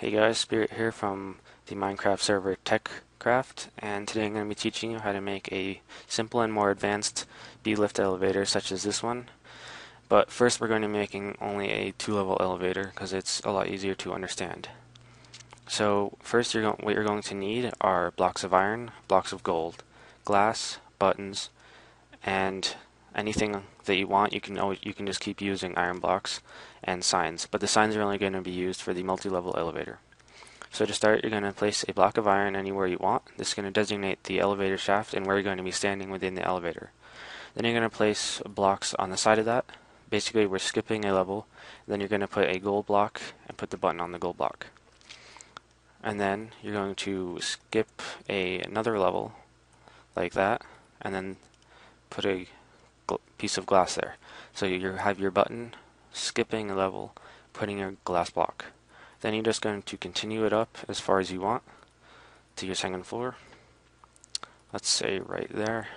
Hey guys, Spirit here from the Minecraft server TechCraft, and today I'm going to be teaching you how to make a simple and more advanced bLift elevator such as this one. But first we're going to be making only a two-level elevator because it's a lot easier to understand. So first you're what you're going to need are blocks of iron, blocks of gold, glass, buttons, and anything that you want, you can always, you can just keep using iron blocks and signs, but the signs are only going to be used for the multi-level elevator. So to start, you're going to place a block of iron anywhere you want. This is going to designate the elevator shaft and where you're going to be standing within the elevator. Then you're going to place blocks on the side of that. Basically, we're skipping a level. Then you're going to put a gold block and put the button on the gold block. And then you're going to skip a another level like that, and then put a piece of glass there. So you have your button, skipping a level, putting your glass block. Then you're just going to continue it up as far as you want to your second floor. Let's say right there.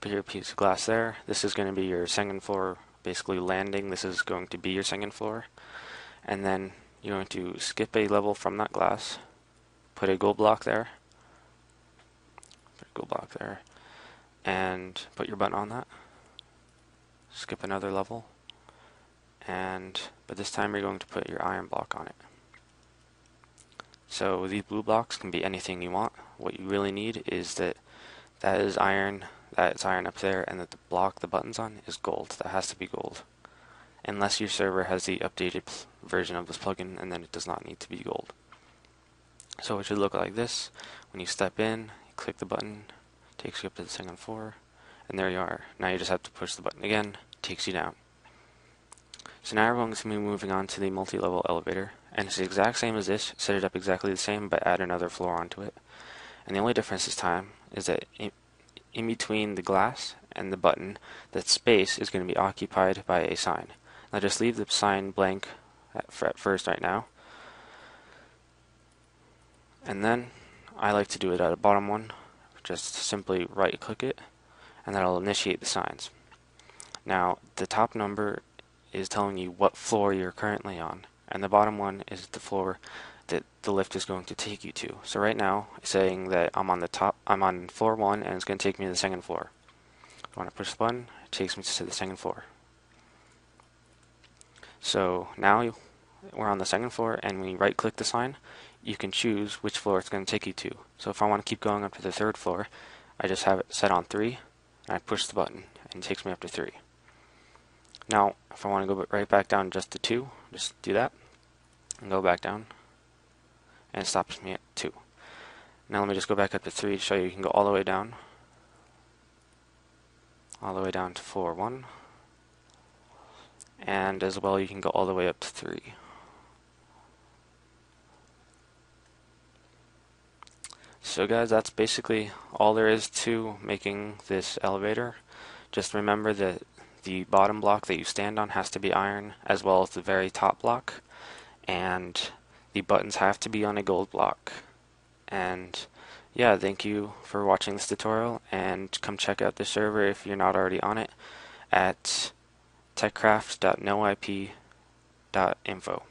Put your piece of glass there. This is going to be your second floor, basically landing. This is going to be your second floor. And then you're going to skip a level from that glass, put a gold block there, put a gold block there, and put your button on that skip another level. And but this time you're going to put your iron block on it. So these blue blocks can be anything you want. What you really need is that that is iron that's iron up there and that the block the buttons on is gold. That has to be gold. Unless your server has the updated version of this plugin and then it does not need to be gold. So it should look like this. When you step in you click the button takes you up to the second floor and there you are. Now you just have to push the button again, takes you down. So now we're going to be moving on to the multi-level elevator, and it's the exact same as this, set it up exactly the same, but add another floor onto it. And the only difference this time is that in, between the glass and the button, that space is going to be occupied by a sign. Now just leave the sign blank at, at first right now. And then I like to do it at a bottom one, just simply right click it and that'll initiate the signs. Now, the top number is telling you what floor you're currently on, and the bottom one is the floor that the lift is going to take you to. So right now, it's saying that I'm on the top, I'm on floor one, and it's going to take me to the second floor. When I want to push the button, it takes me to the second floor. So now we're on the second floor, and when you right click the sign, you can choose which floor it's going to take you to. So if I want to keep going up to the third floor, I just have it set on 3, and I push the button and it takes me up to 3. Now, if I want to go right back down just to 2, just do that and go back down and it stops me at 2. Now let me just go back up to 3 to show you you can go all the way down all the way down to 4, 1 and as well you can go all the way up to 3. So guys, that's basically all there is to making this elevator. Just remember that the bottom block that you stand on has to be iron, as well as the very top block. And the buttons have to be on a gold block. And yeah, thank you for watching this tutorial, and come check out the server if you're not already on it at techcraft.noip.info.